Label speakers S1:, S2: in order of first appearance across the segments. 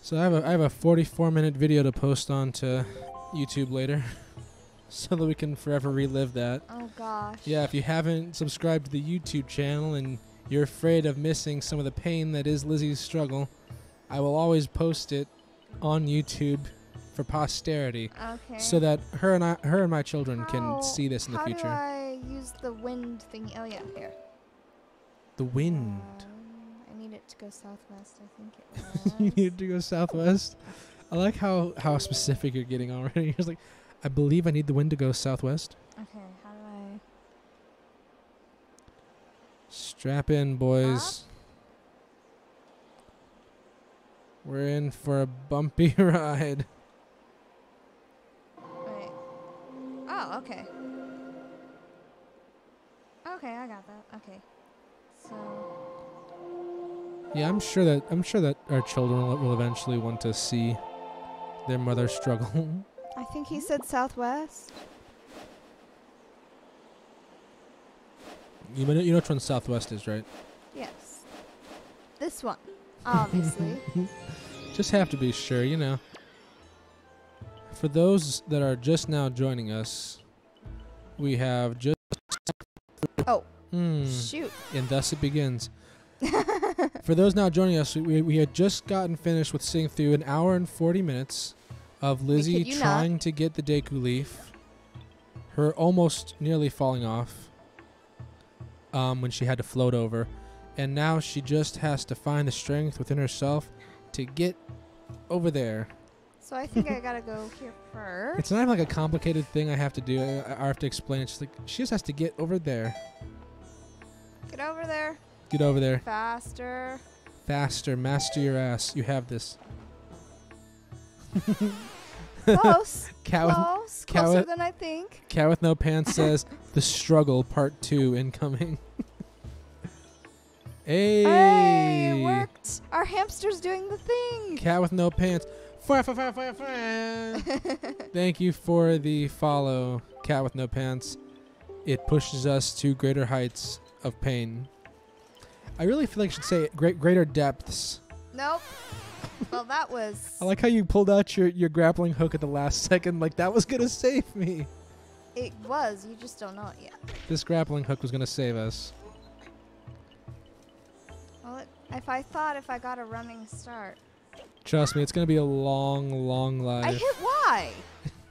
S1: So I have a I have a 44 minute video to post on to YouTube later, so that we can forever relive that.
S2: Oh gosh.
S1: Yeah, if you haven't subscribed to the YouTube channel and you're afraid of missing some of the pain that is Lizzie's struggle, I will always post it on YouTube for posterity,
S2: Okay.
S1: so that her and I, her and my children
S2: How-
S1: can see this in the
S2: how
S1: future.
S2: do I use the wind thing? Oh yeah, here.
S1: the wind.
S2: It to go southwest. I think
S1: you
S2: it was.
S1: need to go southwest. I like how how specific you're getting already. You're just like, I believe I need the wind to go southwest.
S2: okay. How do I?
S1: Strap in, boys. We're in for a bumpy ride.
S2: Wait. Oh, okay. Okay, I got that. Okay. So.
S1: Yeah, I'm sure that I'm sure that our children will, will eventually want to see their mother struggle.
S2: I think he said southwest.
S1: you know, you know which one southwest is, right?
S2: Yes. This one. Obviously.
S1: Just have to be sure, you know. For those that are just now joining us, we have just.
S2: Oh.
S1: Hmm.
S2: Shoot.
S1: and thus it begins. For those now joining us, we, we had just gotten finished with sitting through an hour and 40 minutes of Lizzie
S2: kid you not.
S1: trying to get the Deku leaf, her almost nearly falling off um, when she had to float over, and now she just has to find the strength within herself to get over there.
S2: So I think I gotta go here first.
S1: It's not even like a complicated thing I have to do. I, I have to explain. it. just like she just has to get over there.
S2: Get over there.
S1: Get over there.
S2: Faster.
S1: Faster, master your ass. You have this.
S2: Close.
S1: Cat with,
S2: Close.
S1: cat
S2: Closer than I think.
S1: Cat with No Pants says the struggle part two incoming. hey,
S2: Hey, worked. Our hamster's doing the thing.
S1: Cat with No Pants. Thank you for the follow, Cat with No Pants. It pushes us to greater heights of pain. I really feel like I should say great, greater depths.
S2: Nope. Well, that was.
S1: I like how you pulled out your, your grappling hook at the last second, like that was gonna save me.
S2: It was. You just don't know it yet.
S1: This grappling hook was gonna save us.
S2: Well, it, if I thought if I got a running start,
S1: Trust me, it's gonna be a long, long life.
S2: I hit Y.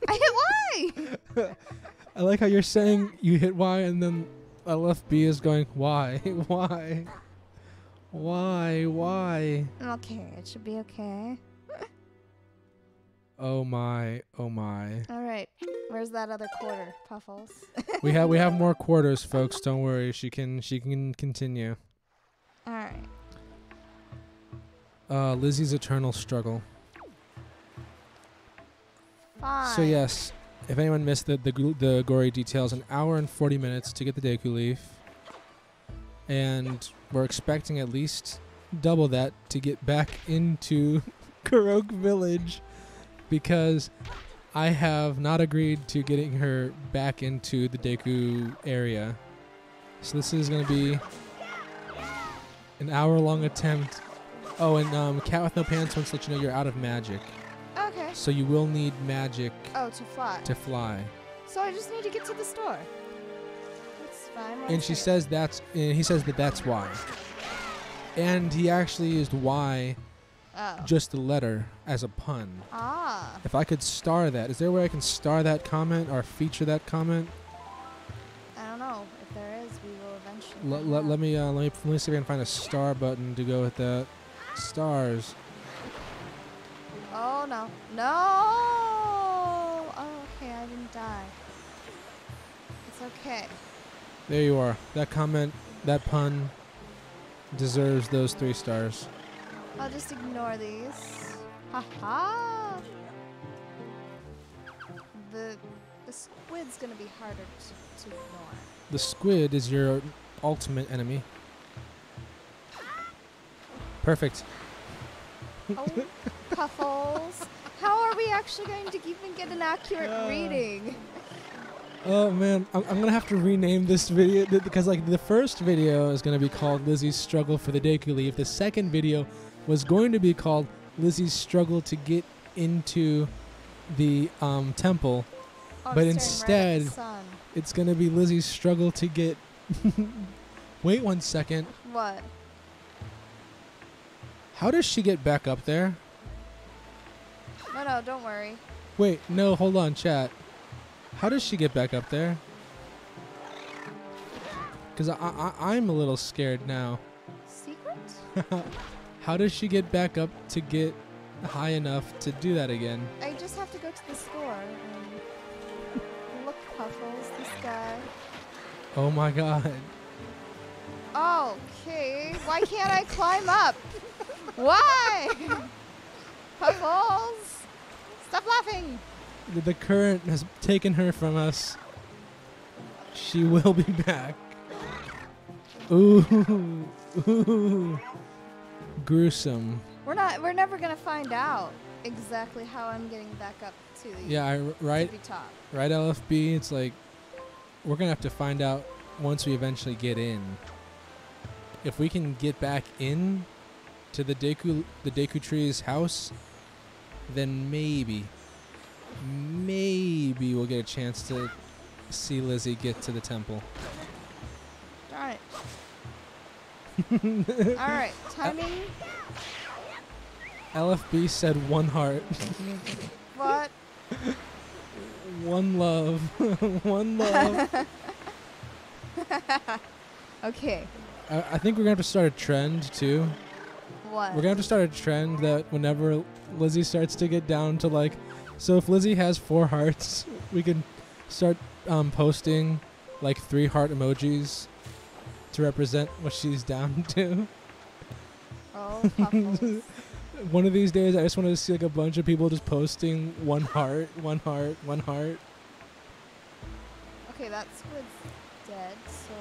S2: I hit Y.
S1: I like how you're saying you hit Y and then LFB is going, why? why? Why? Why?
S2: Okay, it should be okay.
S1: Oh my, oh my.
S2: All right. Where's that other quarter, Puffles?
S1: we have we have more quarters, folks. Don't worry. She can she can continue.
S2: All right.
S1: Uh Lizzie's eternal struggle.
S2: Fine.
S1: So yes, if anyone missed the, the the gory details, an hour and 40 minutes to get the Deku leaf. And we're expecting at least double that to get back into Korok Village because I have not agreed to getting her back into the Deku area. So this is going to be an hour long attempt. Oh, and um, Cat with No Pants wants to let you know you're out of magic.
S2: Okay.
S1: So you will need magic
S2: Oh, to fly.
S1: to fly.
S2: so I just need to get to the store. That's fine. one
S1: And she says that's and he says that that's why. And he actually used why
S2: Oh.
S1: just the letter as a pun.
S2: ah.
S1: If I could star that, is there a way I can star that comment or feature that comment?
S2: I don't know. If there is, we will eventually.
S1: L-
S2: find
S1: l- let me uh, let me let me see if I can find a star button to go with that. Stars.
S2: Oh no. No. Oh, okay. I didn't die. It's okay.
S1: There you are. That comment, that pun, deserves those three stars.
S2: I'll just ignore these. Ha ha. The the squid's gonna be harder to, to ignore.
S1: The squid is your ultimate enemy. Perfect.
S2: Oh, Puffles. How are we actually going to even get an accurate
S1: Uh.
S2: reading?
S1: Oh man, I'm, I'm gonna have to rename this video because like the first video is gonna be called Lizzie's struggle for the Deku Leaf. The second video was going to be called Lizzie's struggle to get into the um, temple.
S2: Oh,
S1: But instead- It's gonna be Lizzie's struggle to get. Wait one second.
S2: What?
S1: How does she get back up there?
S2: No, no, don't worry.
S1: Wait, no, hold on, chat. How does she get back up there? Because I, I, I'm a little scared now.
S2: Secret?
S1: How does she get back up to get high enough to do that again?
S2: I just have to go to the store and look, Puffles, this guy.
S1: Oh my god.
S2: Okay, why can't I climb up? Why? Puffles, stop laughing.
S1: The- current has taken her from us. She will be back. Ooh. Ooh. Gruesome.
S2: We're not. We're never gonna find out exactly how I'm getting back up to the
S1: Yeah, I, right?
S2: top.
S1: right LFB it's like we're gonna have to find out once we eventually get in if we can get back in to the Deku the Deku tree's house then maybe maybe we'll get a chance to see Lizzie get to the temple
S2: Darn it. All right, timing.
S1: LFB said one heart
S2: What?
S1: one love one love
S2: Okay.
S1: I, I think we're gonna have to start a trend too
S2: What?
S1: We're gonna have to start a trend that whenever Lizzie starts to get down to like, so if Lizzie has four hearts, we can start um, posting like three heart emojis to represent what she's down to.
S2: oh.
S1: One of these days, I just want to see like a bunch of people just posting one heart, one heart, one heart,
S2: okay, that's squid's dead. So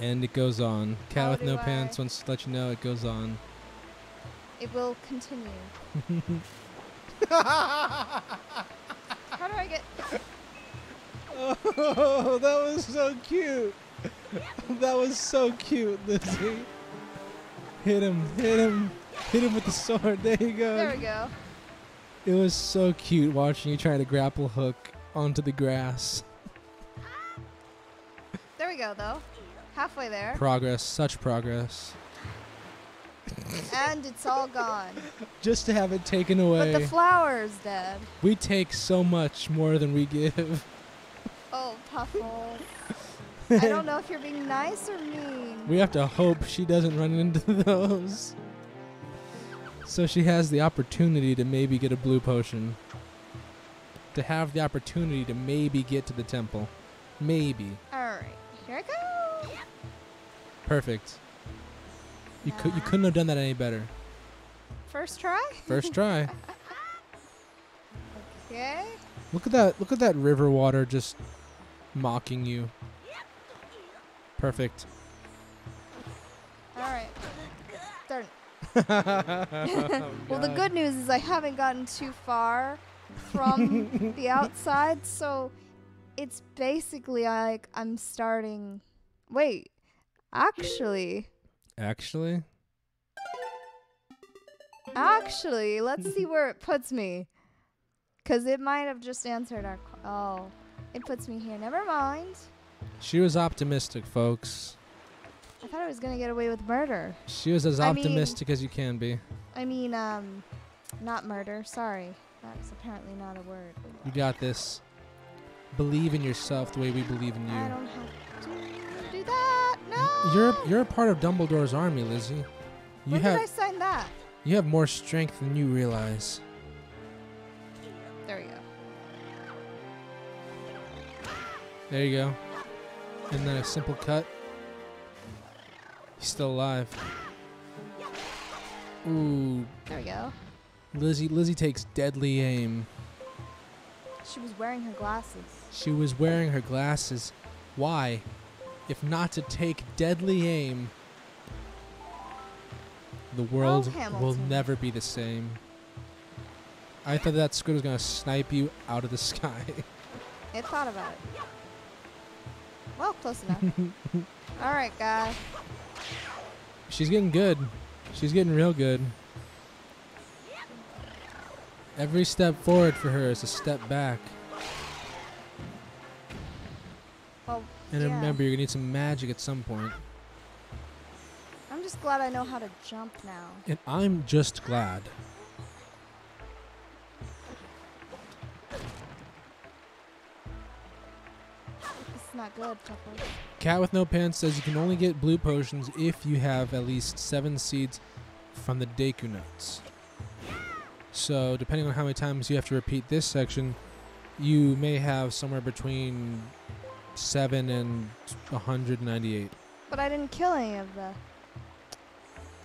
S1: and it goes on. Cat
S2: How
S1: with no
S2: do
S1: pants
S2: I-
S1: wants to let you know it goes on.
S2: it will continue. How do I get?
S1: Oh, that was so cute. That was so cute, Lizzie. Hit him, hit him, hit him with the sword. There you go.
S2: There we go.
S1: It was so cute watching you try to grapple hook onto the grass.
S2: There we go, though. Halfway there,
S1: Progress, such progress.
S2: And it's all gone.
S1: Just to have it taken away.
S2: But the flower's dead.
S1: we take so much more than we give.
S2: Oh, Puffles. I don't know if you're being nice or mean.
S1: We have to hope she doesn't run into those. So she has the opportunity to maybe get a blue potion. To have the opportunity to maybe get to the temple. Maybe.
S2: All right, here I go.
S1: Perfect. You could you couldn't have done that any better.
S2: First try.
S1: First try.
S2: Okay.
S1: look at that look at that river water just mocking you. Perfect.
S2: All right. Darn.
S1: well,
S2: Well, the good news is I haven't gotten too far from the outside, so it's basically like I'm starting. Wait, actually,
S1: Actually,
S2: actually, let's see where it puts me. Cause it might have just answered our. Oh, it puts me here. Never mind.
S1: she was optimistic, folks.
S2: I thought I was gonna get away with murder.
S1: She was as
S2: I mean-
S1: optimistic as you can be.
S2: I mean, um, not murder. Sorry, that's apparently not a word.
S1: You got this. Believe in yourself the way we believe in you.
S2: I don't have to do that. No.
S1: You're you're a part of Dumbledore's army, Lizzie. You
S2: when
S1: have
S2: did I sign that?
S1: you have more strength than you realize.
S2: There we go.
S1: There you go. And then a simple cut. He's still alive. Ooh,
S2: There we go.
S1: Lizzie Lizzie takes deadly aim.
S2: She was wearing her glasses.
S1: She was wearing her glasses. Why? If not to take deadly aim, the world will never be the same. I thought that squid was gonna snipe you out of the sky.
S2: It thought about it. Well, close enough. All right, guy.
S1: She's getting good. She's getting real good. Every step forward for her is a step back. And
S2: yeah.
S1: remember, you're gonna need some magic at some point.
S2: I'm just glad I know how to jump now.
S1: And I'm just glad.
S2: This is not good, Tuffle.
S1: Cat with no pants says you can only get blue potions if you have at least seven seeds from the Deku nuts. So, depending on how many times you have to repeat this section, you may have somewhere between 7 and 198.
S2: But I didn't kill any of the.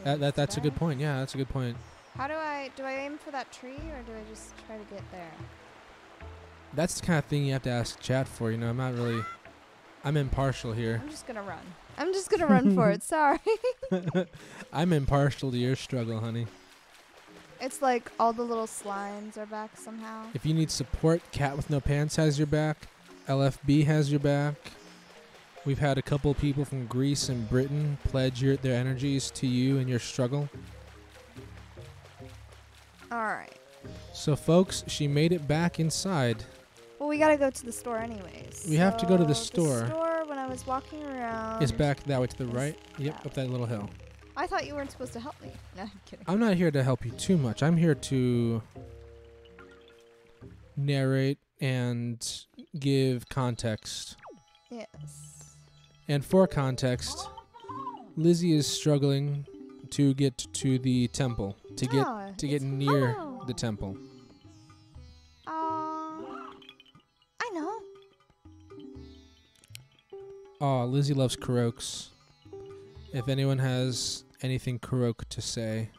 S1: That, that, that's a good point. Yeah, that's a good point.
S2: How do I do? I aim for that tree, or do I just try to get there?
S1: That's the kind of thing you have to ask chat for. You know, I'm not really. I'm impartial here.
S2: I'm just gonna run. I'm just gonna run for it. Sorry.
S1: I'm impartial to your struggle, honey.
S2: It's like all the little slimes are back somehow.
S1: If you need support, Cat with No Pants has your back. LFB has your back. We've had a couple people from Greece and Britain pledge your, their energies to you in your struggle.
S2: All right.
S1: So, folks, she made it back inside.
S2: Well, we gotta go to the store anyways.
S1: We have to go to the store.
S2: The store when I was walking around.
S1: It's back that way to the right. Yep, up that little hill.
S2: I thought you weren't supposed to help me. No, I'm kidding.
S1: I'm not here to help you too much. I'm here to narrate and give context.
S2: Yes.
S1: And for context, Lizzie is struggling to get to the temple, to get
S2: Ah,
S1: to get near
S2: hollow.
S1: the temple.
S2: Aw. I know.
S1: Oh, Lizzie loves Koroks. If anyone has anything Korok to say,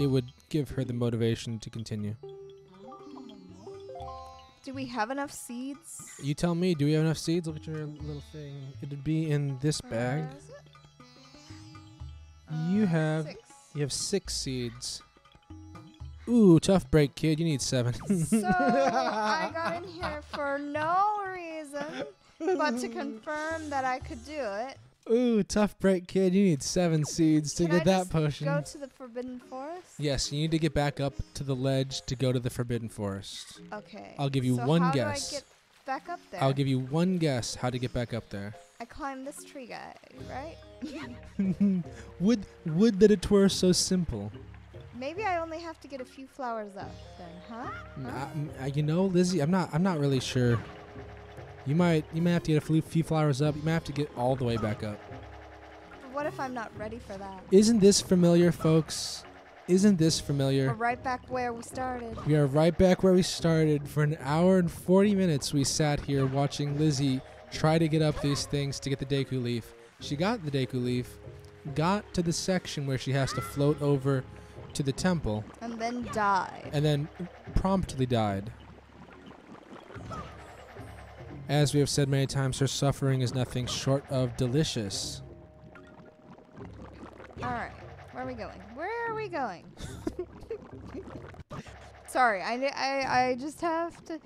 S1: it would give her the motivation to continue.
S2: Do we have enough seeds?
S1: You tell me, do we have enough seeds? Look at your little thing. It'd be in this bag.
S2: Where is it?
S1: You
S2: Uh,
S1: have
S2: six.
S1: you have six seeds. Ooh, tough break, kid. You need seven.
S2: So I got in here for no reason but to confirm that I could do it.
S1: Ooh, tough break, kid. You need seven seeds to
S2: Can
S1: get
S2: I
S1: that
S2: just
S1: potion.
S2: Go to the Forbidden Forest.
S1: yes, you need to get back up to the ledge to go to the Forbidden Forest.
S2: Okay.
S1: I'll give you
S2: so
S1: one
S2: how
S1: guess.
S2: do I get back up there?
S1: I'll give you one guess how to get back up there.
S2: I climb this tree guy, right?
S1: would would that it were so simple.
S2: Maybe I only have to get a few flowers up then, huh? Huh?
S1: I- uh, you know, Lizzie, I'm not I'm not really sure. You might you might have to get a few- few flowers up. You might have to get all the way back up.
S2: But what if I'm not ready for that?
S1: Isn't this familiar, folks? Isn't this familiar?
S2: We're right back where we started.
S1: We are right back where we started. For an hour and 40 minutes, we sat here watching Lizzie try to get up these things to get the Deku Leaf. She got the Deku Leaf, got to the section where she has to float over to the temple,
S2: And then died.
S1: and then promptly died. As we have said many times, her suffering is nothing short of delicious.
S2: Alright. Where are we going? Where are we going? Sorry, I, I, I just have to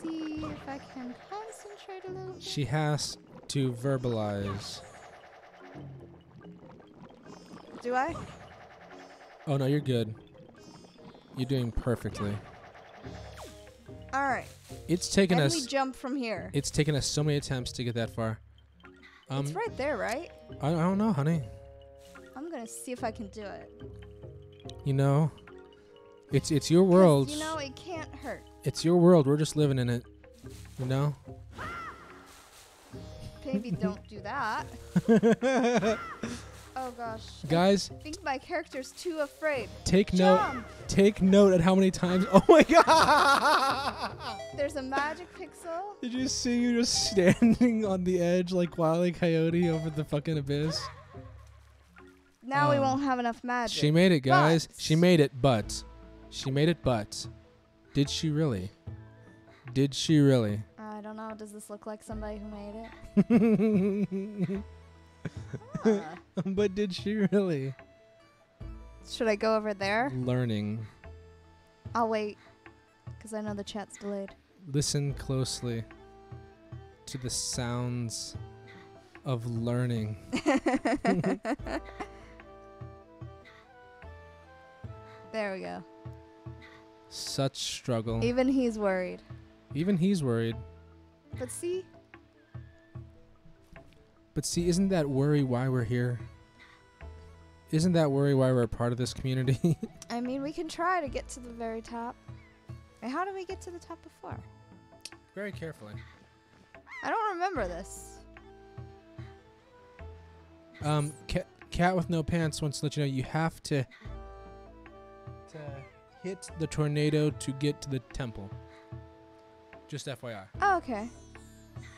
S2: see if I can concentrate a little.
S1: She has to verbalize.
S2: Do I?
S1: Oh no, you're good. You're doing perfectly.
S2: Alright.
S1: It's taken
S2: And we
S1: us.
S2: jump from here.
S1: It's taken us so many attempts to get that far. Um,
S2: it's right there, right?
S1: I, I don't know, honey.
S2: I'm gonna see if I can do it.
S1: You know, it's it's your world.
S2: You know, it can't hurt.
S1: It's your world. We're just living in it. You know.
S2: Baby, don't do that. Oh gosh.
S1: Guys,
S2: I think my character's too afraid.
S1: take note. Take note at how many times. Oh my god!
S2: There's a magic pixel.
S1: Did you see you just standing on the edge like Wile E. Coyote over the fucking abyss?
S2: Now we
S1: Um,
S2: won't have enough magic.
S1: She made it, guys. She made it, but she made it, but did she really? Did she really?
S2: I don't know. Does this look like somebody who made it?
S1: But did she really?
S2: should I go over there?
S1: Learning.
S2: I'll wait, because I know the chat's delayed.
S1: Listen closely to the sounds of learning.
S2: there we go.
S1: Such struggle.
S2: Even he's worried.
S1: Even he's worried.
S2: But see,
S1: But see, isn't that worry why we're here? Isn't that worry why we're a part of this community?
S2: I mean, we can try to get to the very top. And how did we get to the top before?
S1: Very carefully.
S2: I don't remember this.
S1: Um, cat, cat with no pants wants to let you know you have to to hit the tornado to get to the temple. Just FYI.
S2: Oh, okay.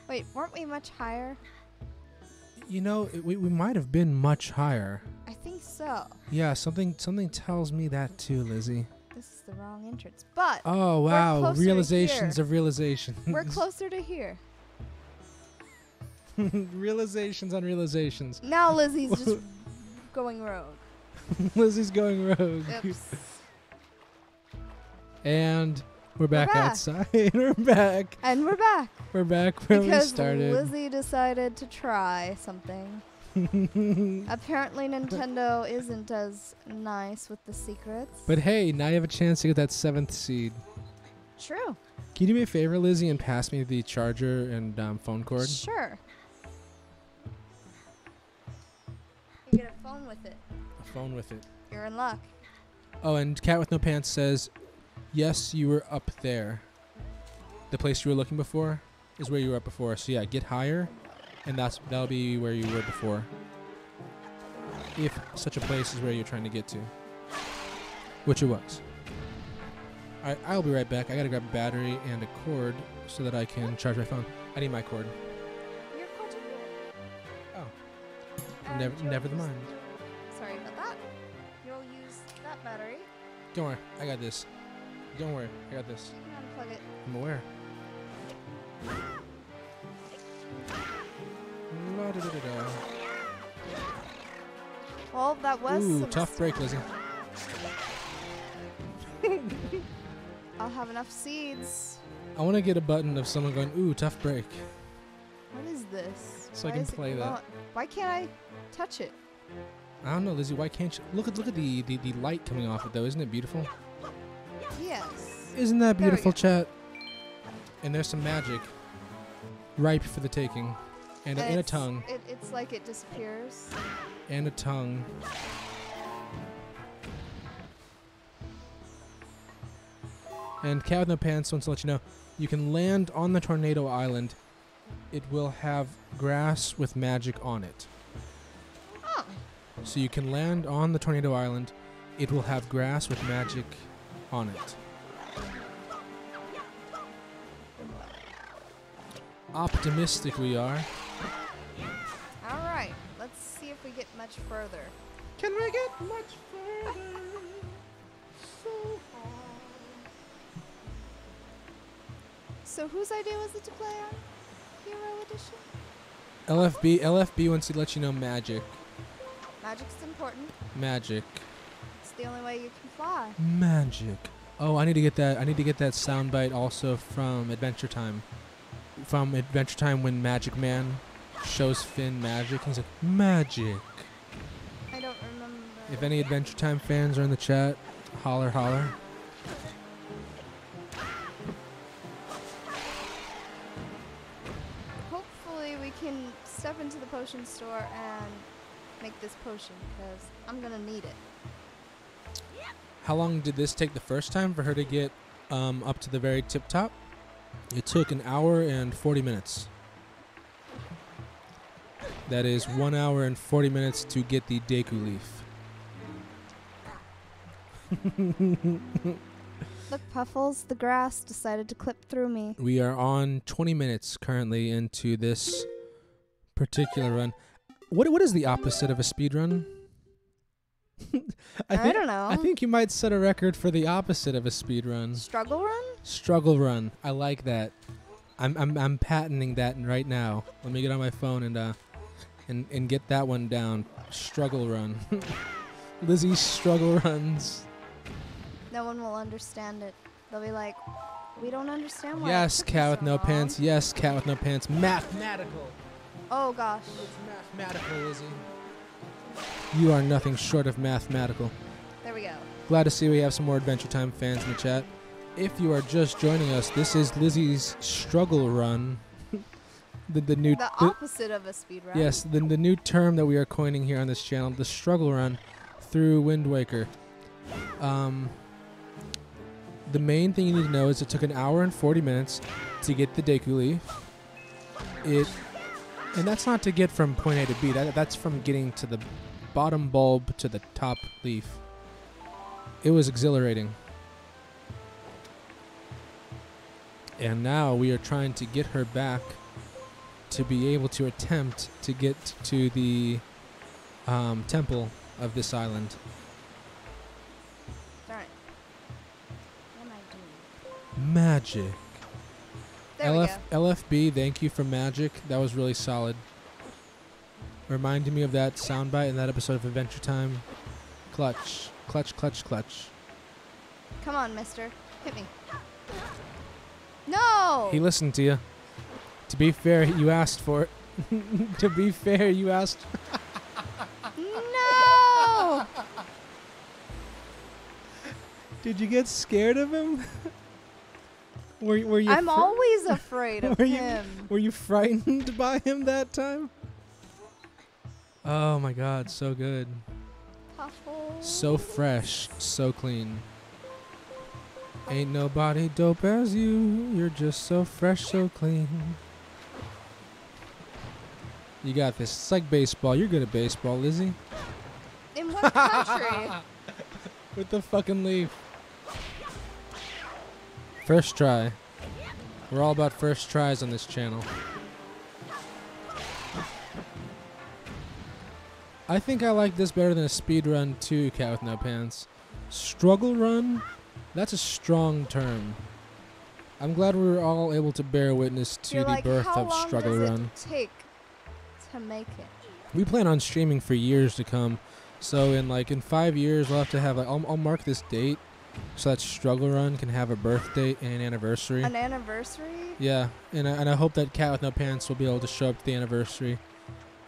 S2: Wait, weren't we much higher?
S1: You know, it, we we might have been much higher.
S2: I think so.
S1: Yeah, something something tells me that too, Lizzie.
S2: This is the wrong entrance. But
S1: Oh wow, realizations of realizations.
S2: we're closer to here.
S1: realizations on realizations.
S2: Now Lizzie's just going rogue.
S1: Lizzie's going rogue.
S2: Oops.
S1: And we're back,
S2: back.
S1: outside. we're back.
S2: and we're back.
S1: We're back where we
S2: because
S1: started.
S2: Lizzie decided to try something. Apparently Nintendo isn't as nice with the secrets.
S1: but hey, now you have a chance to get that seventh seed.
S2: True.
S1: Can you do me a favor, Lizzie, and pass me the charger and um, phone cord?
S2: Sure. You get a phone with it.
S1: A phone with it.
S2: You're in luck.
S1: Oh, and Cat with No Pants says, yes, you were up there. The place you were looking before is where you were up before. So yeah, get higher, and that's that'll be where you were before. If such a place is where you're trying to get to, which it was. All right, I'll be right back. I gotta grab a battery and a cord so that I can charge my phone. I need my cord.
S2: Your cord's over
S1: Oh, never, never the mind.
S2: Sorry about that. You'll use that battery.
S1: Don't worry, I got this. Don't worry, I got this.
S2: Unplug it.
S1: I'm aware. La-da-da-da-da.
S2: Well, that was
S1: Ooh, tough break, Lizzie.
S2: I'll have enough seeds.
S1: I want to get a button of someone going, ooh, tough break.
S2: What is this?
S1: So I
S2: Why
S1: can play that.
S2: Not? Why can't I touch it?
S1: I don't know, Lizzie. Why can't you look at look at the, the, the light coming off it though? Isn't it beautiful? Isn't that beautiful, chat? And there's some magic ripe for the taking, and, a, and a tongue,
S2: It, it's like it disappears.
S1: and a tongue. And Cat with No Pants wants to let you know you can land on the tornado island. It will have grass with magic on it.
S2: Oh.
S1: So you can land on the tornado island. It will have grass with magic on it. Optimistic we are.
S2: All right. Let's see if we get much further.
S1: Can we get much further?
S2: So whose idea was it to play on Hero Edition?
S1: LFB LFB wants to let you know magic.
S2: Magic's important.
S1: Magic.
S2: It's the only way you can fly.
S1: Magic. Oh, I need to get that. I need to get that soundbite also from Adventure Time. From Adventure Time when Magic Man shows Finn magic. He's like, magic.
S2: I don't remember.
S1: If any Adventure Time fans are in the chat, holler, holler.
S2: Hopefully we can step into the potion store and make this potion because I'm gonna need it.
S1: How long did this take the first time for her to get um, up to the very tip top? It took an hour and 40 minutes. That is one hour and 40 minutes to get the Deku leaf.
S2: Look, Puffles, the grass decided to clip through me.
S1: We are on 20 minutes currently into this particular run. What what is the opposite of a speed run?
S2: I,
S1: think
S2: don't know.
S1: I think you might set a record for the opposite of a speed run.
S2: struggle run.
S1: Struggle run. I like that. I'm I'm I'm patenting that right now. Let me get on my phone and uh and and get that one down. Struggle run. Lizzie struggle runs.
S2: No one will understand it. They'll be like, "We don't understand why."
S1: Yes, cat with
S2: so
S1: no
S2: long."
S1: pants. Yes, cat with no pants. Mathematical.
S2: Oh gosh.
S1: It's mathematical, Lizzie. You are nothing short of mathematical.
S2: There we go.
S1: Glad to see we have some more Adventure Time fans in the chat. If you are just joining us, this is Lizzie's struggle run. the the new
S2: The
S1: the-
S2: opposite of a speed run.
S1: yes, the the new term that we are coining here on this channel, the struggle run through Wind Waker. Um, the main thing you need to know is it took an hour and 40 minutes to get the Deku Leaf. It, and that's not to get from point A to B. That that's from getting to the bottom bulb to the top leaf. It was exhilarating. And now we are trying to get her back to be able to attempt to get to the um, temple of this island.
S2: Darn. What am I doing?
S1: Magic.
S2: There
S1: LF. LFB, thank you for magic. That was really solid. Reminded me of that soundbite in that episode of Adventure Time. Clutch, clutch, clutch, clutch.
S2: Come on, mister. Hit me. No!
S1: He listened to you. To be fair, you asked for it. to be fair, you asked.
S2: no!
S1: Did you get scared of him? were, you- were you?
S2: I'm
S1: fr-
S2: always afraid of
S1: Were you-
S2: him.
S1: Were you frightened by him that time? Oh my god, so good.
S2: Puffles.
S1: So fresh, so clean. Ain't nobody dope as you. You're just so fresh, so clean. You got this. It's like baseball. You're good at baseball, Lizzie.
S2: In what country?
S1: With the fucking leaf. First try. We're all about first tries on this channel. I think I like this better than a speed run too, Cat with No Pants. Struggle run? That's a strong term. I'm glad we were all able to bear witness to
S2: You're
S1: the
S2: like,
S1: birth
S2: how
S1: of Struggle
S2: does
S1: Run.
S2: it take to make it?
S1: We plan on streaming for years to come. So in like in five years, we'll have to have like I'll, I'll mark this date so that Struggle Run can have a birth date and an anniversary.
S2: An anniversary?
S1: yeah, and I, and I hope that Cat with No Pants will be able to show up to the anniversary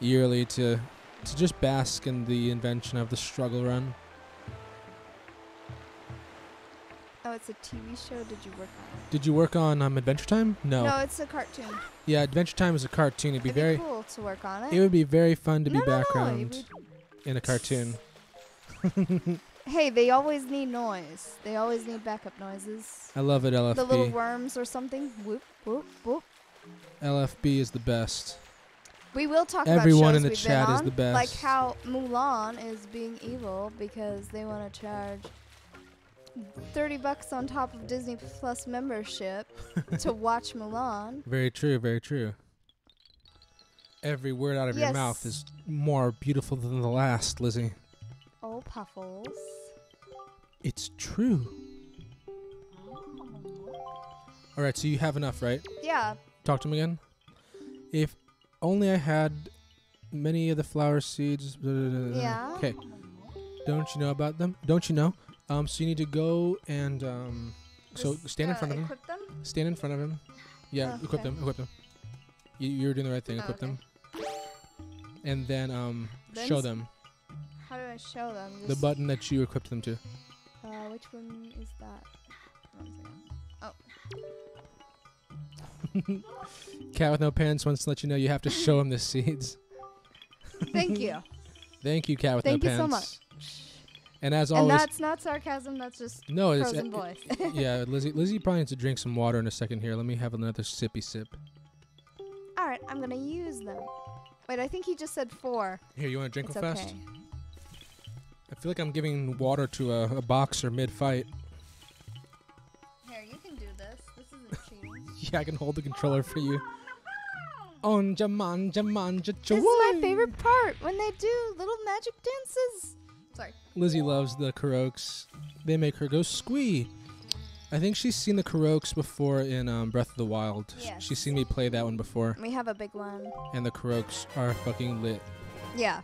S1: yearly to to just bask in the invention of the Struggle Run.
S2: It's a TV show. Did you work on it?
S1: Did you work on um, Adventure Time? No.
S2: No, it's a cartoon.
S1: Yeah, Adventure Time is a cartoon. It'd be
S2: It'd
S1: very
S2: be cool to work on it.
S1: it would be very fun to
S2: no,
S1: be
S2: no, no,
S1: background
S2: it
S1: in a cartoon.
S2: Hey, they always need noise. They always need backup noises.
S1: I love it, LFB.
S2: The little worms or something. Whoop, whoop, whoop.
S1: LFB is the best.
S2: We will talk
S1: Everyone
S2: about
S1: in
S2: shows
S1: the
S2: we've
S1: chat
S2: been
S1: is
S2: on,
S1: the best.
S2: Like how Mulan is being evil because they want to charge 30 bucks on top of Disney Plus membership to watch Mulan.
S1: Very true, very true. Every word out of your mouth is more beautiful than the last, Lizzie.
S2: Oh, Puffles.
S1: It's true. Oh. All right, so you have enough, right?
S2: Yeah,
S1: Talk to him again. If only I had many of the flower seeds.
S2: Yeah.
S1: Okay. Don't you know about them? Don't you know? Um. So you need to go and um. So
S2: just,
S1: stand in
S2: uh,
S1: front of him.
S2: Equip them?
S1: Stand in front of him. Yeah,
S2: Oh,
S1: equip
S2: okay.
S1: them. Equip them. You, you're doing the right thing.
S2: Oh,
S1: Equip
S2: okay.
S1: them. And then um,
S2: Then
S1: show them
S2: How do I show them?
S1: the button that you equipped them to.
S2: Uh, which one is that? Oh.
S1: Cat with no pants wants to let you know you have to show him the seeds.
S2: Thank you.
S1: Thank you, Cat with
S2: Thank
S1: no
S2: you so
S1: pants. And as
S2: and
S1: always,
S2: that's not sarcasm. That's just
S1: no, it's
S2: frozen uh, voice.
S1: yeah, Lizzie. Lizzie probably needs to drink some water in a second here. Let me have another sippy sip.
S2: All right, I'm gonna use them. Wait, I think he just said four.
S1: Here, you want to drink
S2: It's
S1: fast?
S2: okay.
S1: I feel like I'm giving water to a, a boxer mid-fight.
S2: Here, you can do this. This isn't cheating.
S1: Yeah, I can hold the controller for you. Onja manja manja
S2: this is my favorite part when they do little magic dances. Sorry.
S1: Lizzie loves the Koroks. They make her go squee. I think she's seen the Koroks before in um, Breath of the Wild.
S2: Yes.
S1: She's seen me play that one before,
S2: We have a big one.
S1: and the Koroks are fucking lit.
S2: Yeah.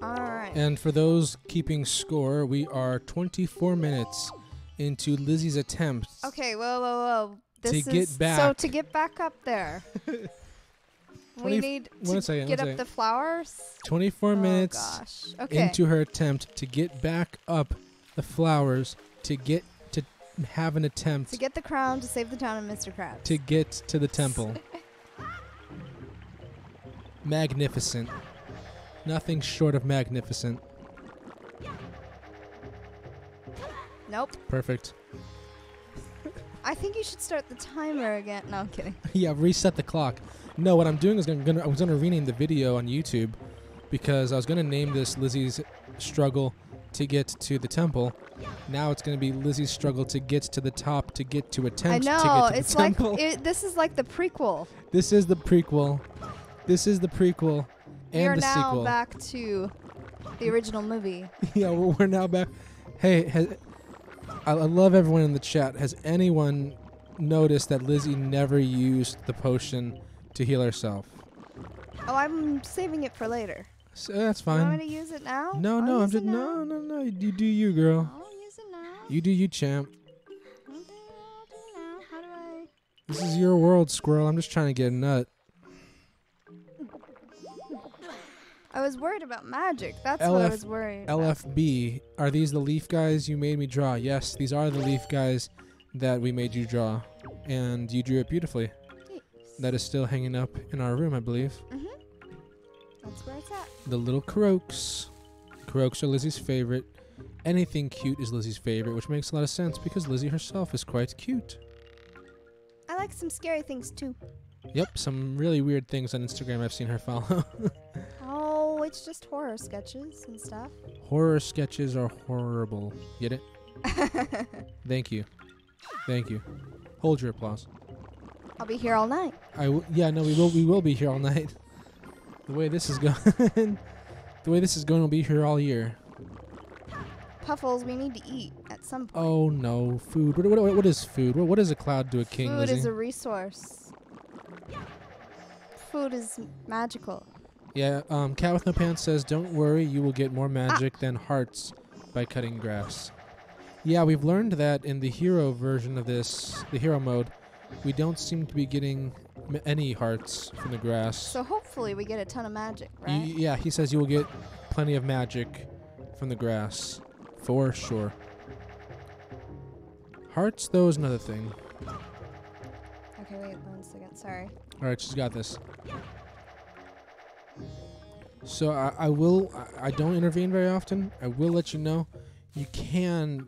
S2: All right.
S1: And for those keeping score, we are 24 minutes into Lizzie's attempt.
S2: Okay, whoa, whoa, whoa. This
S1: To
S2: is
S1: get
S2: so
S1: back-
S2: to get back up there. We need
S1: one
S2: to
S1: second,
S2: get up
S1: second.
S2: the flowers.
S1: 24
S2: oh
S1: minutes.
S2: Okay.
S1: into her attempt to get back up the flowers to get to have an attempt
S2: To get the crown to save the town of Mr. Krabs.
S1: to get to the temple. Magnificent. Nothing short of magnificent.
S2: Nope.
S1: Perfect.
S2: I think you should start the timer again. No, I'm kidding.
S1: yeah, reset the clock. No, what I'm doing is gonna, gonna I was gonna rename the video on YouTube because I was gonna name this Lizzie's struggle to get to the temple. Now it's gonna be Lizzie's struggle to get to the top to get to
S2: I
S1: attempt
S2: know.
S1: to get to
S2: it's
S1: the
S2: like
S1: temple.
S2: it, this is like the prequel.
S1: this is the prequel. This is the prequel
S2: and
S1: and the
S2: now
S1: sequel.
S2: back to the original movie.
S1: yeah, we're, we're now back. Hey, has, I, I love everyone in the chat. Has anyone noticed that Lizzie never used the potion to heal herself?
S2: Oh, I'm saving it for later.
S1: So uh, that's
S2: You want
S1: fine.
S2: me to use it now?
S1: No,
S2: I'll
S1: no, I'm just no, no, no. You do you, girl.
S2: I'll use it now.
S1: You do you, champ.
S2: I'll do now. How do I?
S1: This is your world, squirrel. I'm just trying to get a nut.
S2: I was worried about magic. That's what I was worried. about.
S1: LFB. Are these the leaf guys you made me draw? Yes, these are the leaf guys that we made you draw, and you drew it beautifully. That is still hanging up in our room, I believe.
S2: Mhm. That's where it's at.
S1: The little croaks. Croaks are Lizzie's favorite. Anything cute is Lizzie's favorite, which makes a lot of sense because Lizzie herself is quite cute.
S2: I like some scary things too.
S1: Yep, some really weird things on Instagram I've seen her follow.
S2: Oh, it's just horror sketches and stuff.
S1: Horror sketches are horrible. Get it? Thank you. Thank you. Hold your applause.
S2: I'll be here all night.
S1: I w- yeah, no, we will we will be here all night. The way this is going, the way this is going, we'll be here all year.
S2: Puffles, we need to eat at some point.
S1: Oh no, food. What, what, what is food? What, what does a cloud do a king,
S2: Food
S1: Lizzie?
S2: is a resource. Food is magical.
S1: yeah, um, cat with no pants says, "Don't worry, you will get more magic than hearts by cutting grass." Yeah, we've learned that in the hero version of this, the hero mode, we don't seem to be getting m- any hearts from the grass.
S2: So hopefully we get a ton of magic,
S1: Y-
S2: right?
S1: yeah, he says you will get plenty of magic from the grass, for sure. Hearts, though, is another thing.
S2: Okay, wait one second. Sorry.
S1: All right, she's got this. So I, I will. I, I don't intervene very often. I will let you know. You can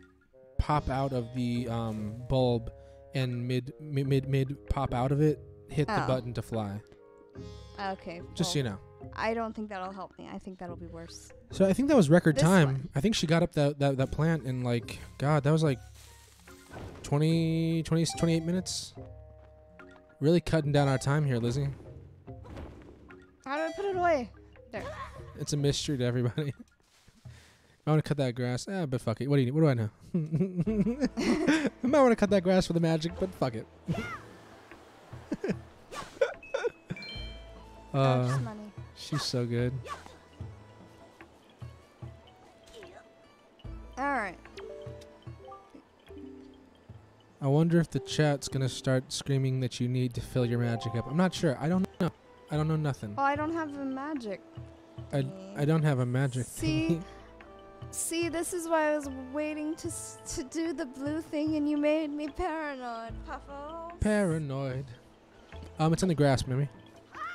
S1: pop out of the um, bulb and mid mid mid, mid pop out of it. Hit the
S2: Oh.
S1: button to fly.
S2: Okay.
S1: Just so you know.
S2: I don't think that'll help me. I think that'll be worse.
S1: So I think that was record
S2: This
S1: time.
S2: one.
S1: I think she got up that, that, that plant in like God, that was like 20, 20 28 minutes. Really cutting down our time here, Lizzie.
S2: How do I put it away? There.
S1: It's a mystery to everybody. I want to cut that grass. Ah, but fuck it. What do you? need? What do I know? I might want to cut that grass for the magic, but fuck it. uh,
S2: money.
S1: she's so good.
S2: All right.
S1: I wonder if the chat's gonna start screaming that you need to fill your magic up. I'm not sure. I don't know. I don't know nothing.
S2: Well, I don't have the magic.
S1: I, I don't have a magic.
S2: See? See, this is why I was waiting to to do the blue thing, and you made me paranoid, Puffles.
S1: Paranoid. Um, it's in the grass, Mimi.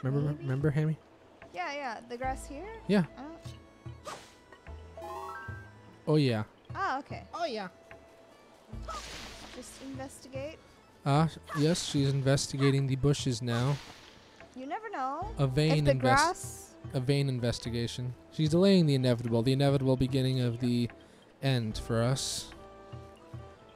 S1: Remember,
S2: Maybe.
S1: remember, Hammy?
S2: Yeah, yeah. The grass here.
S1: Yeah.
S2: Oh,
S1: Oh yeah.
S2: oh okay.
S1: Oh yeah.
S2: Just investigate.
S1: Ah, yes, she's investigating the bushes now.
S2: You never know.
S1: A vain
S2: if the grass.
S1: A vain investigation. She's delaying the inevitable, the inevitable beginning of the end for us.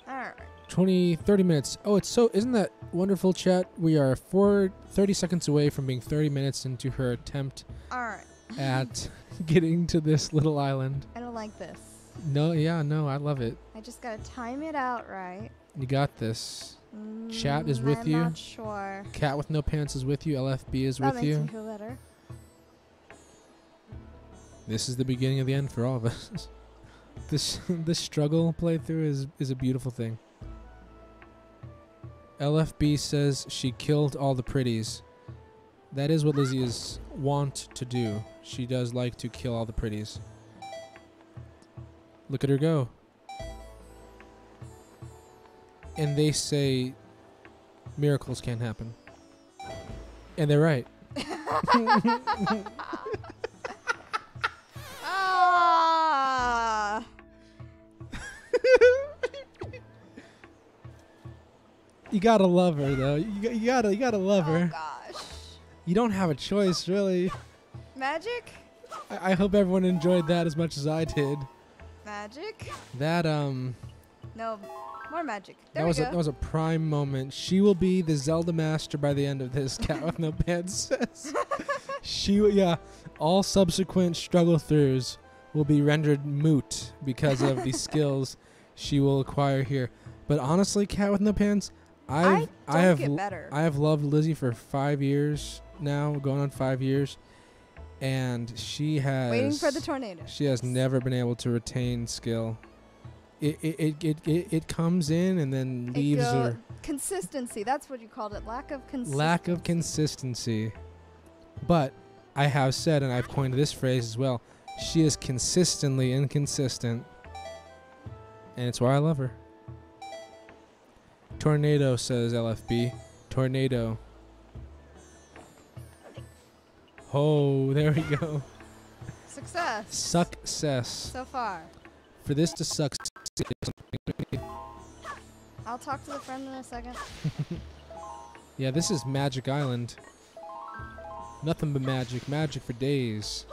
S2: All right.
S1: 20 30 minutes. Oh, it's so isn't that wonderful chat? We are 4 30 seconds away from being 30 minutes into her attempt
S2: right.
S1: at getting to this little island.
S2: I don't like this.
S1: No, yeah, no, I love it.
S2: I just gotta time it out right.
S1: You got this. Chat is
S2: Mm,
S1: with
S2: I'm
S1: you.
S2: not sure.
S1: Cat with no pants is with you. LFB is
S2: That
S1: with you.
S2: Me feel better.
S1: This is the beginning of the end for all of us. this this struggle playthrough is is a beautiful thing. LFB says she killed all the pretties. That is what Lizzie is wont to do. She does like to kill all the pretties. Look at her go. and they say miracles can't happen. And they're right. You gotta love her though. You, got- you gotta you gotta love
S2: Oh
S1: her.
S2: gosh.
S1: You don't have a choice really.
S2: Magic?
S1: I, I hope everyone enjoyed that as much as I did.
S2: Magic?
S1: That um
S2: No, more magic.
S1: that
S2: There we
S1: was a,
S2: go.
S1: that was a prime moment. She will be the Zelda master by the end of this. Cat with no pants says. she yeah. All subsequent struggle throughs will be rendered moot because of the skills she will acquire here. But honestly, Cat with no pants, I've
S2: don't
S1: I have
S2: get better.
S1: I have loved Lizzie for five years now, going on five years, and she has
S2: Waiting for the tornado.
S1: she has never been able to retain skill. It it it it, it, it comes in and then leaves
S2: go-
S1: her.
S2: Consistency. That's what you called it. Lack of consistency.
S1: Lack of consistency. But I have said, and I've coined this phrase as well. She is consistently inconsistent, and it's why I love her. Tornado says LFB. Tornado. Oh, there we go.
S2: Success.
S1: Success.
S2: So far.
S1: For this to suck,
S2: I'll talk to the friend in a second.
S1: yeah, this is Magic Island. Nothing but magic, magic for days.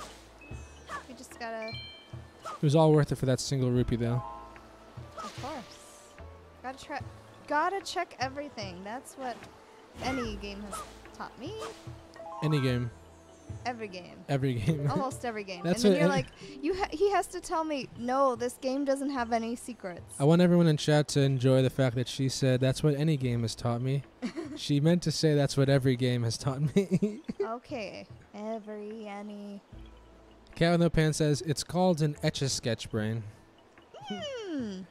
S2: We just gotta,
S1: It was all worth it for that single rupee, though.
S2: of course. Gotta try. Gotta check everything. That's what any game has taught me.
S1: Any game,
S2: Every game.
S1: every game.
S2: Almost every game.
S1: That's
S2: and then you're like, you. Ha- he has to tell me, no, this game doesn't have any secrets.
S1: I want everyone in chat to enjoy the fact that she said that's what any game has taught me. she meant to say that's what every game has taught me.
S2: okay. Every any.
S1: Cat with no pants says it's called an etch a sketch brain.
S2: Hmm.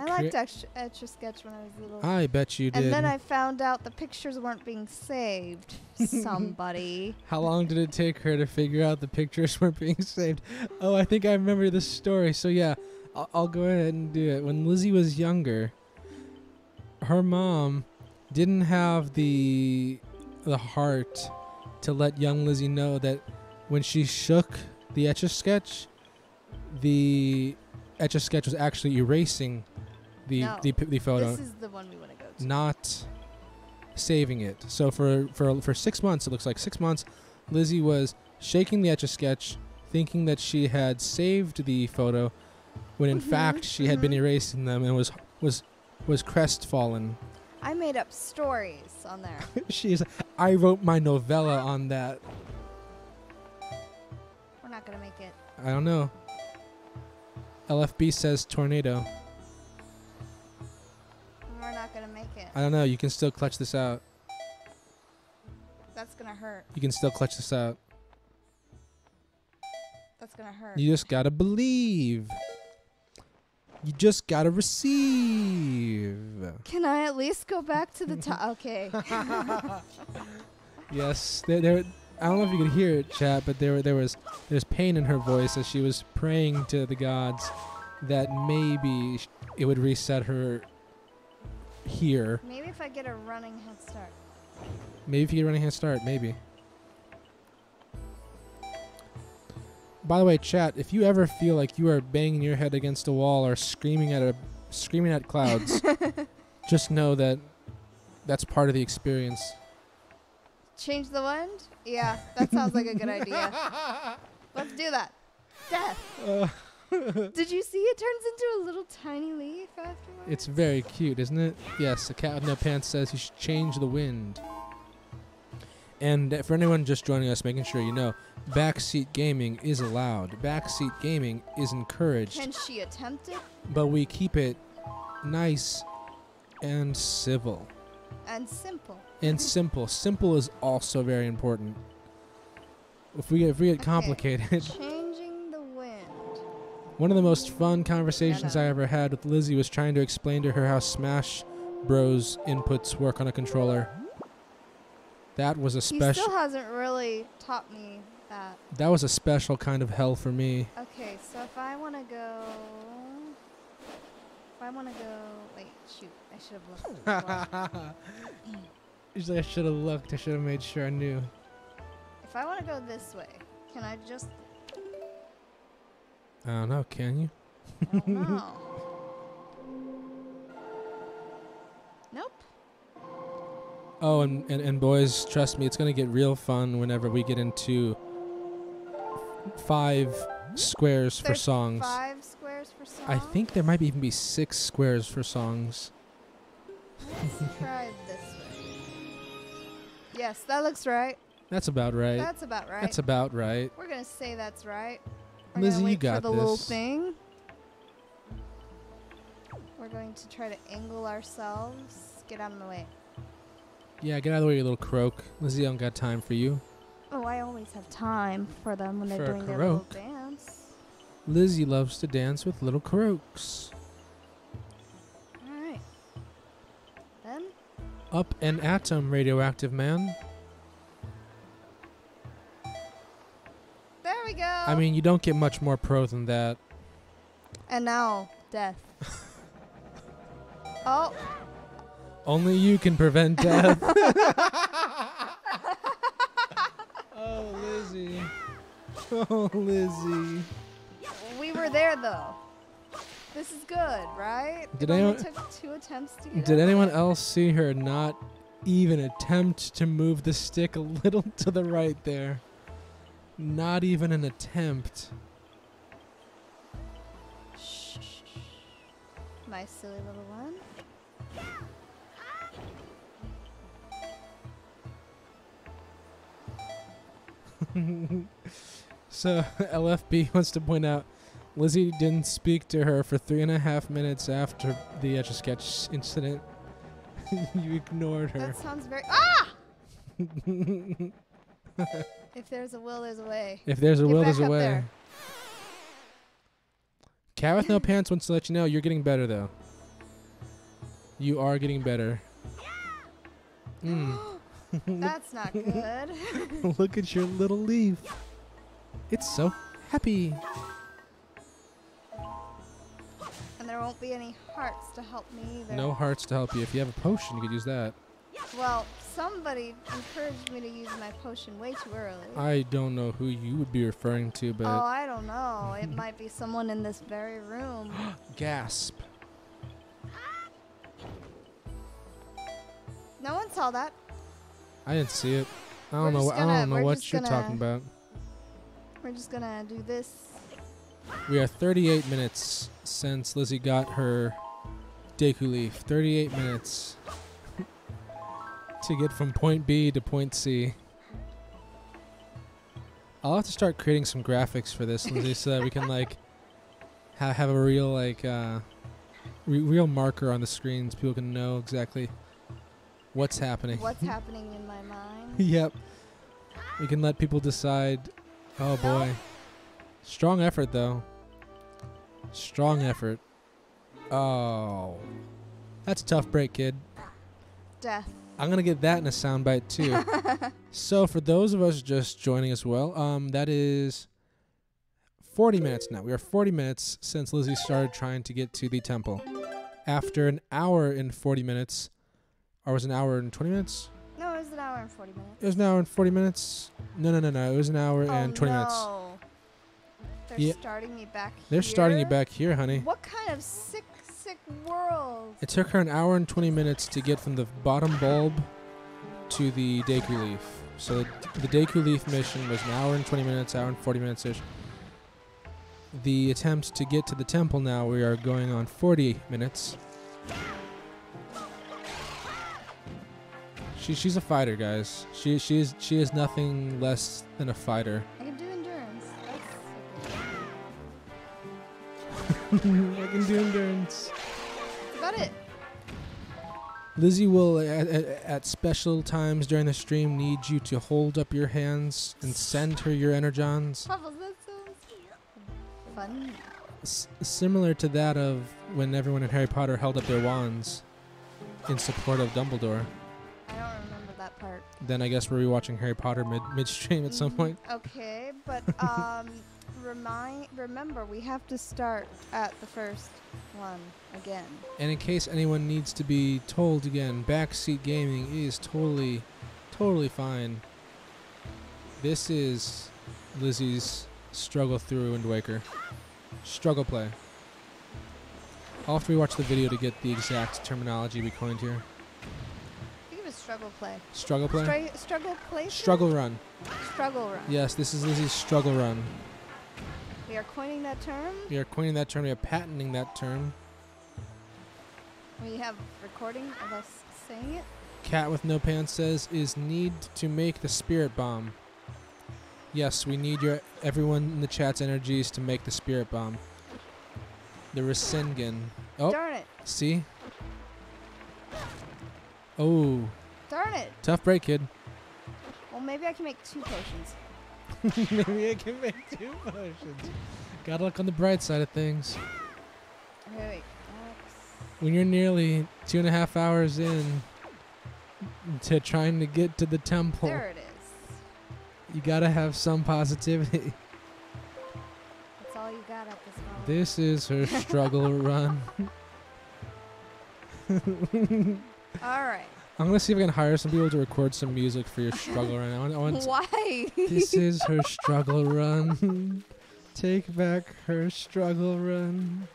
S2: I liked etch, etch a sketch when I was little.
S1: I bet you did.
S2: and then I found out the pictures weren't being saved. Somebody.
S1: How long did it take her to figure out the pictures weren't being saved? Oh, I think I remember this story. So yeah, I'll, I'll go ahead and do it. When Lizzie was younger, her mom didn't have the the heart to let young Lizzie know that when she shook the etch a sketch, the etch a sketch was actually erasing the
S2: No.
S1: the, the photo
S2: This is the one we want to go to.
S1: not saving it. So for for for six months, it looks like six months, Lizzie was shaking the etch a sketch, thinking that she had saved the photo, when in
S2: Mhm,
S1: fact she had been
S2: mhm.
S1: erasing them and was was was crestfallen.
S2: I made up stories on there.
S1: She's I wrote my novella on that.
S2: We're not gonna make it.
S1: I don't know. LFB says tornado.
S2: It.
S1: I don't know. You can still clutch this out.
S2: That's gonna hurt.
S1: You can still clutch this out.
S2: That's gonna hurt.
S1: You just gotta believe. You just gotta receive.
S2: Can I at least go back to the top? Okay.
S1: Yes, there, there. I don't know if you could hear it, chat, but there, there was, there's pain in her voice as she was praying to the gods that maybe it would reset her here.
S2: Maybe if I get a running head start.
S1: Maybe if you get a running hand start, maybe. By the way, chat, if you ever feel like you are banging your head against a wall or screaming at a screaming at clouds, just know that that's part of the experience.
S2: Change the wind? Yeah, that sounds like a good idea. Let's do that. Death.
S1: Uh,
S2: Did you see it turns into a little tiny leaf afterwards?
S1: it's very cute, isn't it? Yes, a cat with no pants says you should change the wind. And uh, for anyone just joining us, making sure you know, backseat gaming is allowed. Backseat gaming is encouraged.
S2: Can she attempt it?
S1: but we keep it nice and civil
S2: And simple.
S1: and simple. Simple is also very important. If we get, if we get
S2: Okay.
S1: complicated,
S2: Changing the wind.
S1: One of the most fun conversations. I ever had with Lizzie was trying to explain to her how Smash Bros inputs work on a controller. That was a
S2: He
S1: special.
S2: still hasn't really taught me that.
S1: That was a special kind of hell for me.
S2: Okay, so if I want to go. If I want to go, wait, shoot, I should have looked. as well.
S1: She's like, I should have looked. I should have made sure I knew.
S2: if I want to go this way, can I just?
S1: I don't know. Can you?
S2: Know. nope.
S1: Oh, and, and, and boys, trust me, it's going to get real fun whenever we get into five squares for
S2: There's
S1: songs.
S2: Five squares for songs.
S1: I think there might even be six squares for songs.
S2: Let's try this way. Yes, that looks right.
S1: That's about right.
S2: That's about right.
S1: That's about right.
S2: We're gonna say that's right. We're
S1: Lizzie, you got
S2: for the little
S1: this.
S2: thing. We're going to try to angle ourselves. Get out of the way.
S1: Yeah, get out of the way, you little Korok. Lizzie, I don't got time for you.
S2: Oh, I always have time for them when they're doing their little dance.
S1: Lizzie loves to dance with little Koroks.
S2: All right. Then
S1: Up and atom, radioactive man. I mean, you don't get much more pro than that.
S2: and now death. oh,
S1: Only you can prevent death. oh, Lizzie. Oh, Lizzie.
S2: we were there though. This is good, right?
S1: Did
S2: it
S1: anyone-
S2: took two attempts to
S1: Did anyone else see her not even attempt to move the stick a little to the right there? Not even an attempt.
S2: Shh. My silly little one.
S1: so LFB wants to point out Lizzie didn't speak to her for three and a half minutes after the Etch a Sketch incident. you ignored her.
S2: That sounds very. Ah! If there's a will, there's a way.
S1: if there's a
S2: Get
S1: will, there's a way.
S2: there.
S1: Cat with no pants wants to let you know you're getting better though. You are getting better. Mm.
S2: That's not good.
S1: Look at your little leaf. It's so happy.
S2: and there won't be any hearts to help me either.
S1: No hearts to help you. If you have a potion, you could use that.
S2: Well, somebody encouraged me to use my potion way too early.
S1: I don't know who you would be referring to, but
S2: oh, I don't know. It might be someone in this very room.
S1: gasp.
S2: No one saw that.
S1: I didn't see it. I don't know. What, I
S2: gonna-
S1: don't know what you're
S2: gonna-
S1: talking about.
S2: We're just gonna do this.
S1: We are 38 minutes since Lizzie got her Deku leaf. 38 minutes to get from point B to point C. I'll have to start creating some graphics for this, Lizzie, so that we can like ha- have a real like uh, re- real marker on the screens. People can know exactly what's happening.
S2: What's happening in my mind?
S1: yep. We can let people decide. Oh boy. Strong effort though. Strong effort. Oh. That's a tough break, kid.
S2: Death.
S1: I'm gonna get that in a soundbite too. so for those of us just joining as well, um, that is 40 minutes now. We are 40 minutes since Lizzie started trying to get to the temple. After an hour and 40 minutes, or was it an hour and 20 minutes?
S2: No, it was an hour and 40 minutes.
S1: It was an hour and 40 minutes. No, no, no, no. It was an hour and
S2: oh,
S1: 20 minutes.
S2: no. They're
S1: Yeah.
S2: starting me back
S1: They're starting you back here, honey.
S2: What kind of sick, sick world?
S1: It took her an hour and 20 minutes to get from the bottom bulb to the Deku Leaf. So the, the Deku Leaf mission was an hour and 20 minutes, hour and 40 minutes ish. The attempt to get to the temple now, we are going on 40 minutes. She, she's a fighter, guys. She, she, is, she is nothing less than a fighter.
S2: I can do endurance.
S1: I can do endurance.
S2: About it.
S1: Lizzie will, at, at, at special times during the stream, need you to hold up your hands and send her your energons.
S2: Bubbles, that sounds fun.
S1: S- similar to that of when everyone in Harry Potter held up their wands in support of Dumbledore.
S2: I don't remember that part.
S1: Then I guess we're rewatching Harry Potter mid midstream at some
S2: Mm,
S1: point.
S2: Okay, but um, remind remember we have to start at the first one again.
S1: And in case anyone needs to be told again, backseat gaming is totally, totally fine. This is Lizzie's struggle through Wind Waker. Struggle play. I'll have to rewatch the video to get the exact terminology we coined here.
S2: I think it was struggle play.
S1: Struggle play?
S2: Stri- struggle play?
S1: Struggle run.
S2: Struggle run.
S1: Yes, this is Lizzie's struggle run.
S2: We are coining that term.
S1: We are coining that term, we are patenting that term.
S2: We have recording of us saying it.
S1: Cat with no pants says is need to make the spirit bomb. Yes, we need your everyone in the chat's energies to make the spirit bomb. The Rasengan. Oh,
S2: Darn it.
S1: see? Oh,
S2: Darn it.
S1: tough break, kid.
S2: Well, maybe I can make two potions.
S1: Maybe I can make two potions. Gotta look on the bright side of things.
S2: Okay, wait.
S1: When you're nearly two and a half hours in to trying to get to the temple,
S2: There it is.
S1: you gotta have some positivity.
S2: That's all you got at this moment.
S1: This is her struggle run.
S2: all right.
S1: I'm gonna see if I can hire some people to record some music for your struggle run. I want, I want
S2: Why?
S1: this is her struggle run. Take back her struggle run.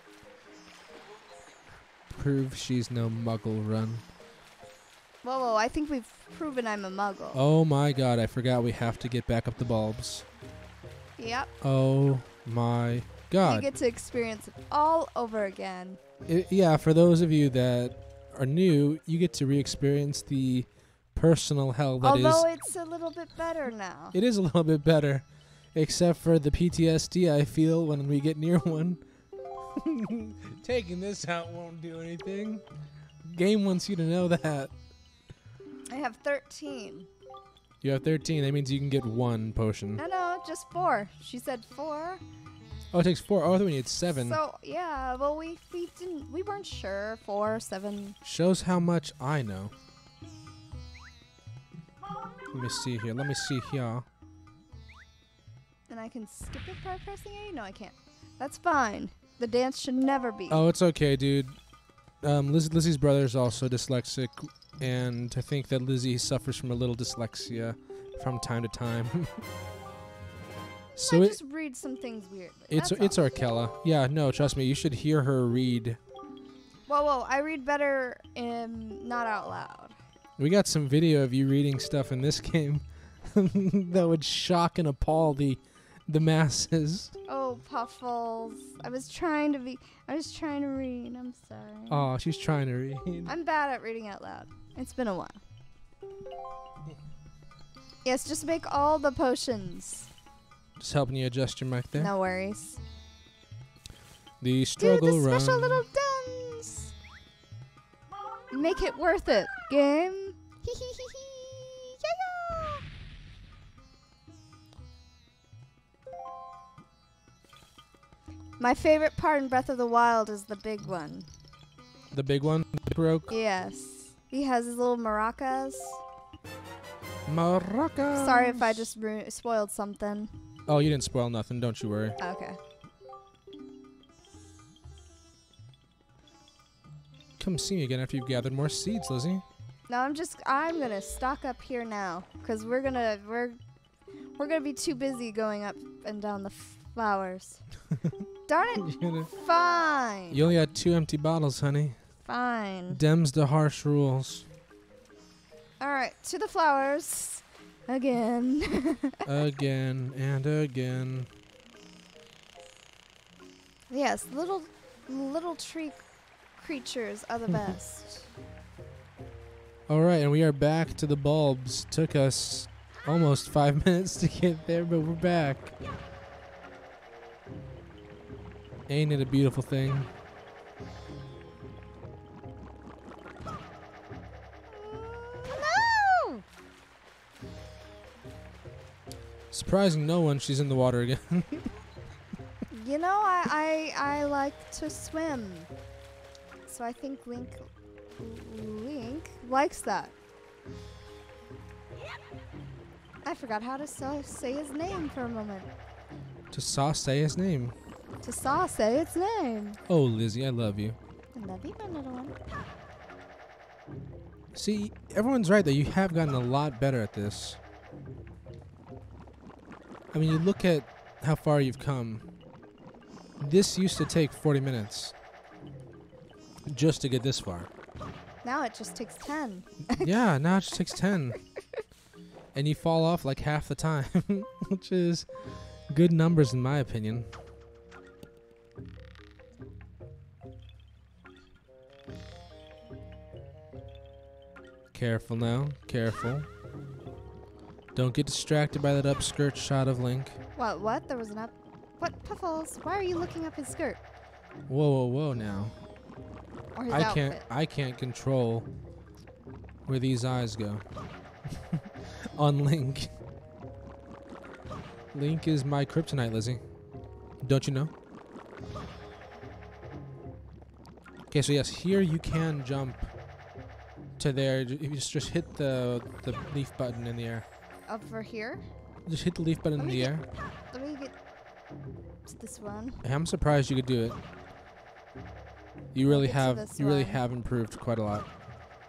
S1: Prove she's no muggle run.
S2: whoa, whoa. I think we've proven I'm a muggle.
S1: Oh my god, I forgot we have to get back up the bulbs.
S2: Yep.
S1: Oh my god!
S2: You get to experience it all over again.
S1: I- yeah, for those of you that are new, you get to re-experience the personal hell that is.
S2: Although it's a little bit better now.
S1: It is a little bit better, except for the PTSD I feel when we get near one. Taking this out won't do anything. Game wants you to know that.
S2: I have 13.
S1: You have 13. That means you can get one potion.
S2: No, no, just four. She said four.
S1: Oh, it takes four. Oh, I thought we needed seven.
S2: So yeah, well we we didn't we weren't sure. Four, seven.
S1: Shows how much I know. Let me see here. Let me see here.
S2: And I can skip it by pressing A? No, I can't. That's fine. The dance should never be.
S1: Oh, it's okay, dude. Um, Liz- Lizzie's brother is also dyslexic, and I think that Lizzie suffers from a little dyslexia from time to time. so
S2: I
S1: it,
S2: just read some things weirdly.
S1: it's it's
S2: all.
S1: Arkella. Yeah, no, trust me, you should hear her read.
S2: Whoa, whoa! I read better um not out loud.
S1: We got some video of you reading stuff in this game that would shock and appall the the masses.
S2: Oh, Puffles! I was trying to be. I was trying to read. I'm sorry.
S1: Oh, she's trying to read.
S2: I'm bad at reading out loud. It's been a while. Yes, just make all the potions.
S1: Just helping you adjust your mic there.
S2: No worries.
S1: The
S2: Do
S1: struggle
S2: the
S1: run.
S2: special little dance. Make it worth it, game. Hee hee hee hee. Yeah, yeah. My favorite part in Breath of the Wild is the big one.
S1: the big one, the broke.
S2: Yes. He has his little maracas.
S1: Maracas.
S2: Sorry if I just spoiled something.
S1: Oh, you didn't spoil nothing. Don't you worry.
S2: Okay.
S1: Come see me again after you've gathered more seeds, Lizzie.
S2: No, I'm just I'm gonna stock up here now because we're gonna we're we're gonna be too busy going up and down the flowers. Darn it! Fine.
S1: you only got two empty bottles, honey.
S2: Fine.
S1: Dems the harsh rules.
S2: All right, to the flowers again.
S1: again and again.
S2: yes, little little tree creatures are the mm-hmm. best.
S1: All right, and we are back to the bulbs. Took us almost five minutes to get there, but we're back. Ain't it a beautiful thing? Surprising no one, she's in the water again.
S2: You know, I, I I like to swim, so I think Link Link likes that. I forgot how to so- say his name for a moment.
S1: to saw say his name.
S2: To Saw say its name.
S1: Oh, Lizzie, I love you.
S2: I love you, my little one.
S1: See, everyone's right that you have gotten a lot better at this. I mean, you look at how far you've come. This used to take 40 minutes just to get this far.
S2: Now it just takes 10.
S1: yeah, now it just takes 10. And you fall off like half the time, which is good numbers in my opinion. Careful now, careful. Don't get distracted by that upskirt shot of Link.
S2: What? What? There was an up. What? Puffles? Why are you looking up his skirt?
S1: Whoa, whoa, whoa! Now
S2: Or his
S1: I
S2: outfit?
S1: can't, I can't control where these eyes go. On Link. Link is my kryptonite, Lizzie. Don't you know? Okay, so yes, here you can jump to there. You just, just hit the the leaf button in the air.
S2: Over here?
S1: Just hit the leaf button in
S2: Let
S1: the
S2: get-
S1: air.
S2: Let me get to this one.
S1: I'm surprised you could do it. You really have you really have improved quite a lot.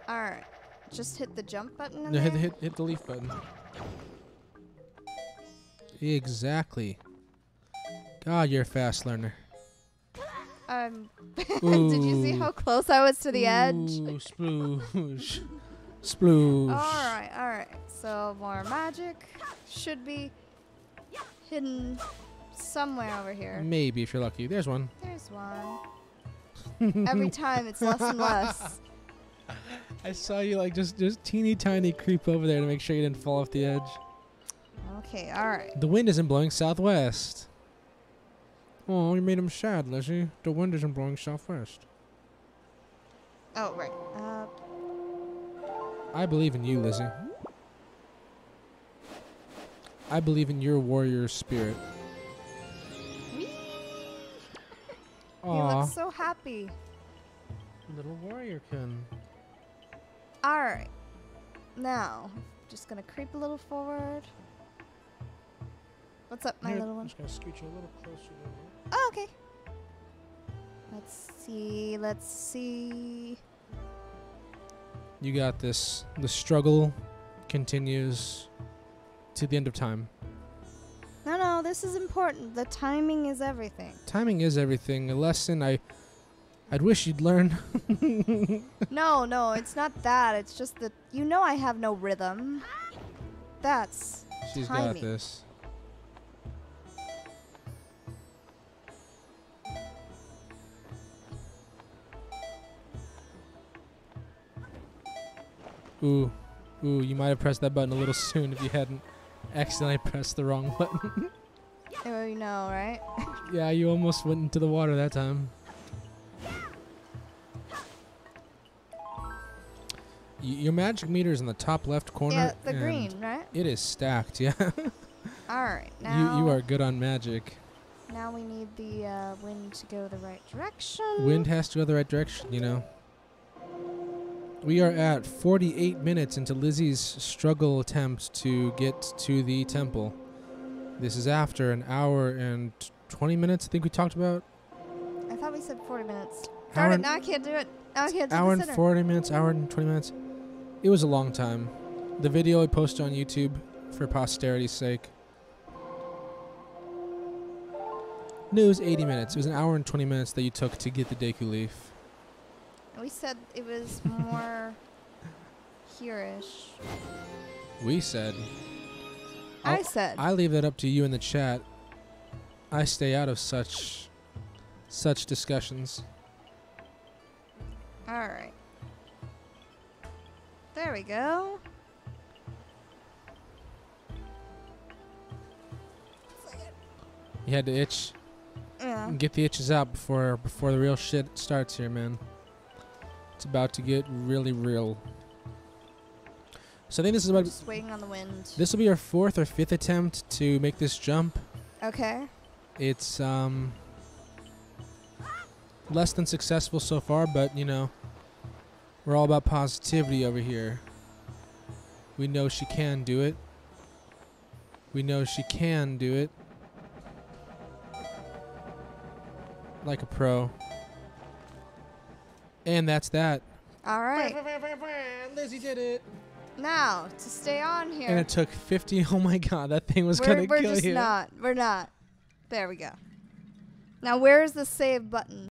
S2: Alright. Just hit the jump button
S1: No, hit,
S2: there?
S1: hit hit the leaf button. Exactly. God, you're a fast learner.
S2: Um, did you see how close I was to the edge?
S1: Ooh, sploosh. Sploosh.
S2: Alright, alright. So more magic should be hidden somewhere over here.
S1: Maybe if you're lucky. There's one.
S2: There's one. Every time it's less and less.
S1: I saw you like just just teeny tiny creep over there to make sure you didn't fall off the edge.
S2: Okay, alright.
S1: The wind isn't blowing southwest. Oh, you made him sad, Lizzie. The wind isn't blowing southwest.
S2: Oh, right. Uh,
S1: I believe in you, Lizzie. I believe in your warrior spirit.
S2: whee! He
S1: Aw,
S2: looks so happy.
S1: little warrior can.
S2: Alright. Now, just gonna creep a little forward. What's up, my
S1: Here,
S2: little one?
S1: Just gonna scoot you a little closer.
S2: Oh, okay. Let's see, let's see.
S1: You got this. The struggle continues to the end of time.
S2: No, no, this is important. The timing is everything.
S1: Timing is everything. A lesson I I'd wish you'd learn.
S2: no, no, it's not that. It's just that you know I have no rhythm. That's
S1: She's got this. Ooh, ooh, you might have pressed that button a little soon if you hadn't accidentally pressed the wrong button.
S2: Oh, you know, right?
S1: yeah, you almost went into the water that time. Y- your magic meter is in the top left corner.
S2: yeah, the green, right?
S1: It is stacked, yeah.
S2: All right, now
S1: you you are good on magic.
S2: now we need the uh, wind to go the right direction.
S1: Wind has to go the right direction, you know. We are at 48 minutes into Lizzie's struggle attempt to get to the temple. This is after an hour and 20 minutes, I think we talked about.
S2: I thought we said 40 minutes. Darn it, now I can't do it. Now I can't do
S1: hour and
S2: center.
S1: 40 minutes, hour and 20 minutes. It was a long time. The video I posted on YouTube for posterity's sake. No, it was 80 minutes. It was an hour and 20 minutes that you took to get the Deku Leaf.
S2: We said it was more here-ish.
S1: We said.
S2: I
S1: I'll-
S2: said.
S1: I leave that up to you in the chat. I stay out of such such discussions.
S2: All right. There we go.
S1: You had to itch.
S2: Yeah.
S1: Get the itches out before before the real shit starts here, man. It's about to get really real. So I think this is about
S2: Just waiting on the wind.
S1: this will be our fourth or fifth attempt to make this jump.
S2: Okay.
S1: It's um less than successful so far, but you know, we're all about positivity over here. We know she can do it. We know she can do it. like a pro. And that's that.
S2: All right.
S1: Lizzie did it.
S2: Now to stay on here.
S1: And it took 50. Oh my god, that thing was
S2: we're
S1: gonna
S2: we're
S1: kill
S2: just not. We're not. There we go. Now where's the save button?